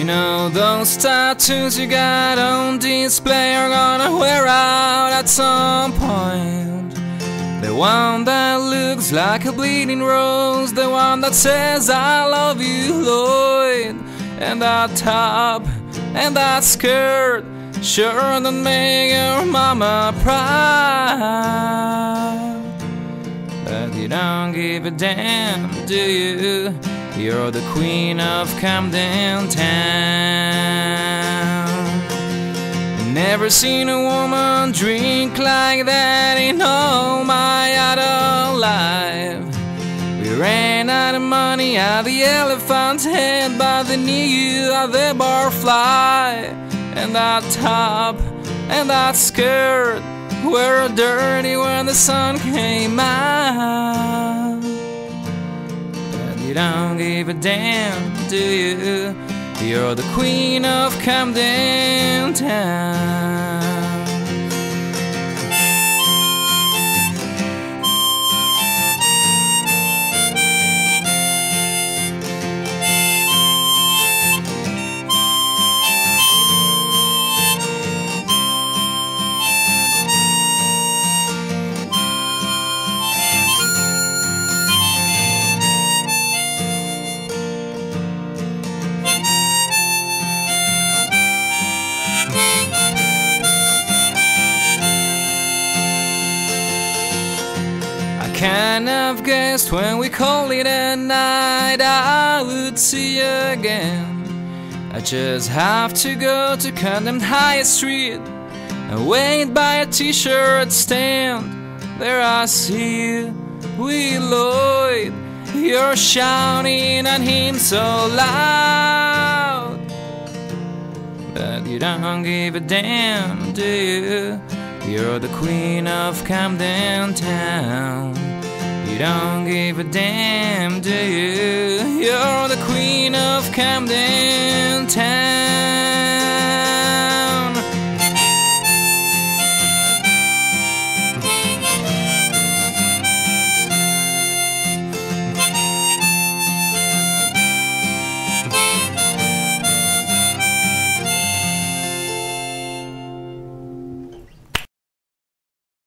You know those tattoos you got on display are gonna wear out at some point. One that looks like a bleeding rose, the one that says I love you, Lloyd, and that top and that skirt sure don't make your mama proud. But you don't give a damn, do you? You're the queen of Camden Town. Never seen a woman drink like that in all my adult life. We ran out of money at the elephant's head, but they knew at the barfly. And that top and that skirt were dirty when the sun came out. But you don't give a damn, do you? You're the queen of Camden Town. Kind of guessed when we call it a night I would see you again. I just have to go to Camden High Street and wait by a t-shirt stand. There I see you, Will Lloyd. You're shouting at him so loud. But you don't give a damn, do you? You're the queen of Camden Town. Don't give a damn, do you? You're the queen of Camden Town.